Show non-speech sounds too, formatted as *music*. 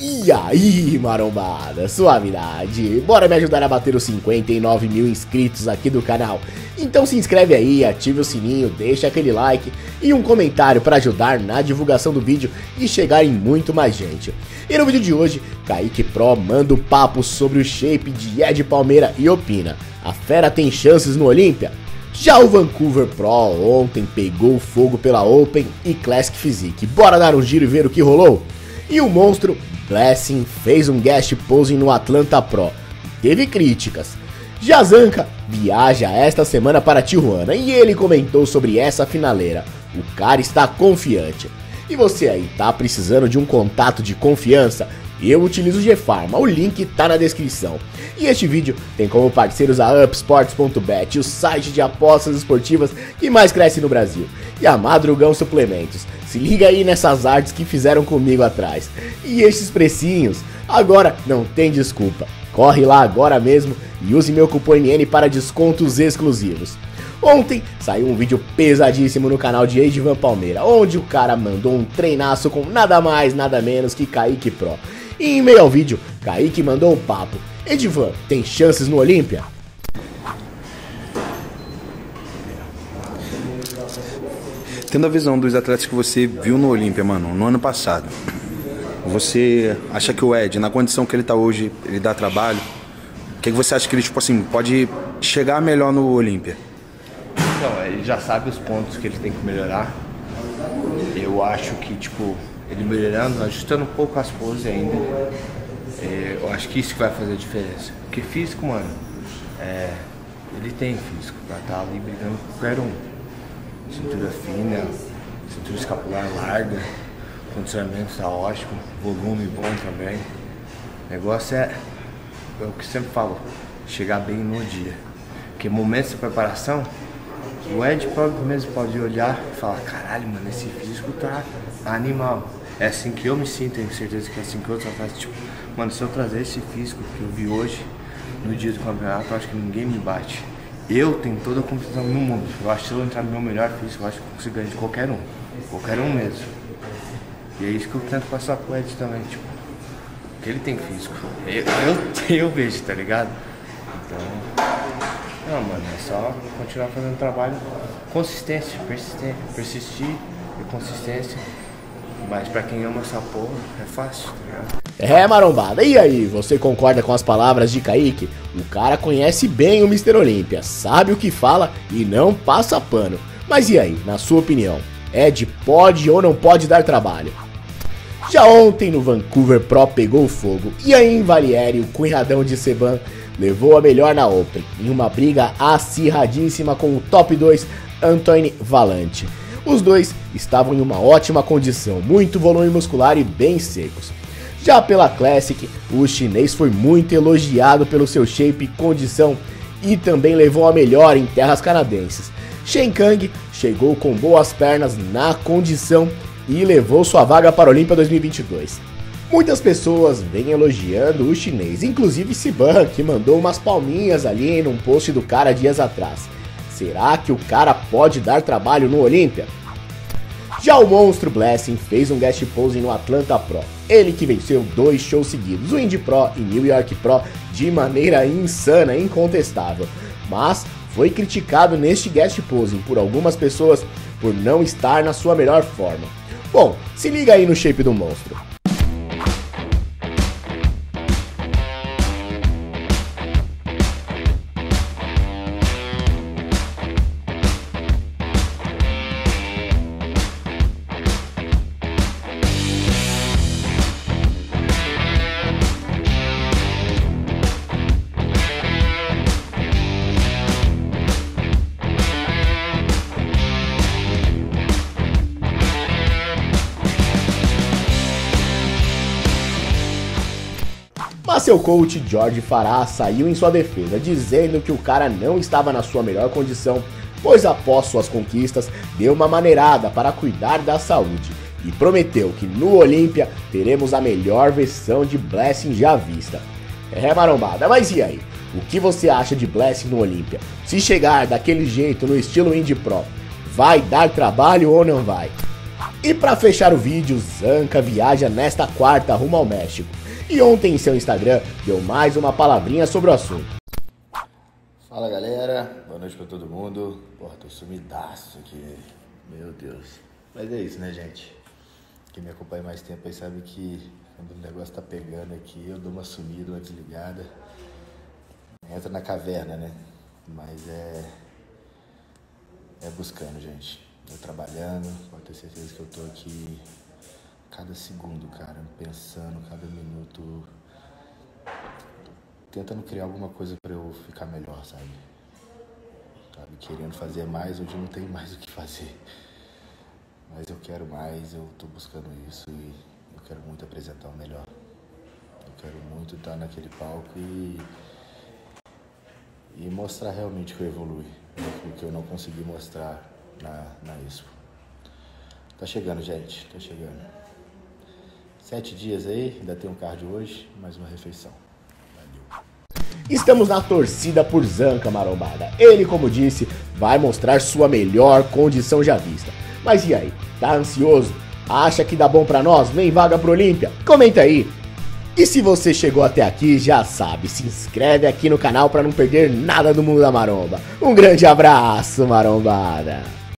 E aí, marombada, suavidade, bora me ajudar a bater os 59 mil inscritos aqui do canal. Então se inscreve aí, ative o sininho, deixa aquele like e um comentário para ajudar na divulgação do vídeo e chegar em muito mais gente. E no vídeo de hoje, Kaique Pro manda o papo sobre o shape de Ed Palmeira e opina, a fera tem chances no Olímpia? Já o Vancouver Pro ontem pegou fogo pela Open e Classic Physique, bora dar um giro e ver o que rolou? E o monstro Blessing fez um guest posing no Atlanta Pro. Teve críticas. Jazanka viaja esta semana para Tijuana e ele comentou sobre essa finaleira. O cara está confiante. E você aí, tá precisando de um contato de confiança? Eu utilizo o GFarma, o link tá na descrição. E este vídeo tem como parceiros a UpSports.bet, o site de apostas esportivas que mais cresce no Brasil, e a Madrugão Suplementos. Se liga aí nessas artes que fizeram comigo atrás. E estes precinhos, agora não tem desculpa. Corre lá agora mesmo e use meu cupom NN para descontos exclusivos. Ontem saiu um vídeo pesadíssimo no canal de Edvan Palmeira, onde o cara mandou um treinaço com nada mais, nada menos que Kaique Pro. E em meio ao vídeo, Kaique mandou um papo. Edvan, tem chances no Olímpia? Tendo a visão dos atletas que você viu no Olímpia, mano, no ano passado, você acha que o Ed, na condição que ele tá hoje, ele dá trabalho? O que, que você acha que ele, tipo assim, pode chegar melhor no Olímpia? Então, ele já sabe os pontos que ele tem que melhorar. Eu acho que, tipo, ele melhorando, ajustando um pouco as poses ainda, é, eu acho que isso que vai fazer a diferença. Porque físico, mano, é, ele tem físico pra estar tá ali brigando com qualquer um. Cintura fina, cintura escapular larga, condicionamento tá ótimo, volume bom também. O negócio é, é o que sempre falo, chegar bem no dia. Porque momentos de preparação, o Ed próprio mesmo pode olhar e falar, caralho, mano, esse físico tá animal. É assim que eu me sinto, tenho certeza que é assim que outros atletas, tipo, mano, se eu trazer esse físico que eu vi hoje, no dia do campeonato, acho que ninguém me bate. Eu tenho toda a confiança no mundo. Eu acho que se eu entrar no meu melhor físico, eu acho que eu consigo ganhar de qualquer um. Qualquer um mesmo. E é isso que eu tento passar pro Ed também, tipo, que ele tem físico. Eu, eu, *laughs* eu vejo, tá ligado? Então, não, mano, é só continuar fazendo trabalho, consistência, persistência, persistir e consistência. Mas pra quem ama essa porra, é fácil, tá ligado? É, marombada, e aí, você concorda com as palavras de Kaique? O cara conhece bem o Mr. Olímpia, sabe o que fala e não passa pano. Mas e aí, na sua opinião, Ed pode ou não pode dar trabalho? Já ontem no Vancouver Pro pegou fogo e aí em Valieri o cunhadão de Seban levou a melhor na Open, em uma briga acirradíssima com o top 2 Antoine Valente. Os dois estavam em uma ótima condição, muito volume muscular e bem secos. Já pela Classic, o chinês foi muito elogiado pelo seu shape e condição e também levou a melhor em terras canadenses. Shen Kang chegou com boas pernas na condição e levou sua vaga para a Olimpia 2022. Muitas pessoas vêm elogiando o chinês, inclusive Siban, que mandou umas palminhas ali num post do cara dias atrás. Será que o cara pode dar trabalho no Olímpia? Já o monstro Blessing fez um guest posing no Atlanta Pro. Ele que venceu dois shows seguidos, o Indy Pro e New York Pro, de maneira insana, incontestável. Mas foi criticado neste guest posing por algumas pessoas por não estar na sua melhor forma. Bom, se liga aí no shape do monstro. Seu coach George Farah saiu em sua defesa, dizendo que o cara não estava na sua melhor condição, pois após suas conquistas deu uma maneirada para cuidar da saúde e prometeu que no Olímpia teremos a melhor versão de Blessing já vista. É marombada, mas e aí? O que você acha de Blessing no Olímpia? Se chegar daquele jeito no estilo Indy Pro, vai dar trabalho ou não vai? E para fechar o vídeo, Zanca viaja nesta quarta rumo ao México. E ontem em seu Instagram deu mais uma palavrinha sobre o assunto. Fala galera, boa noite pra todo mundo. Porra, tô sumidaço aqui, meu Deus. Mas é isso, né, gente? Quem me acompanha mais tempo aí sabe que quando o negócio tá pegando aqui, eu dou uma sumida, uma desligada. Entra na caverna, né? Mas é. É buscando, gente. Eu trabalhando, pode ter certeza que eu tô aqui cada segundo, cara, pensando, cada minuto, tentando criar alguma coisa para eu ficar melhor, sabe? Sabe, querendo fazer mais, hoje não tenho mais o que fazer. Mas eu quero mais, eu tô buscando isso e eu quero muito apresentar o melhor. Eu quero muito estar naquele palco e e mostrar realmente que eu evolui, o que eu não consegui mostrar na, na Expo. Tá chegando, gente, tá chegando. Sete dias aí, ainda tem um card hoje, mais uma refeição. Valeu. Estamos na torcida por Zanca Marombada. Ele, como disse, vai mostrar sua melhor condição já vista. Mas e aí, tá ansioso? Acha que dá bom pra nós? Vem vaga pro Olímpia? Comenta aí. E se você chegou até aqui, já sabe, se inscreve aqui no canal para não perder nada do mundo da maromba. Um grande abraço, marombada!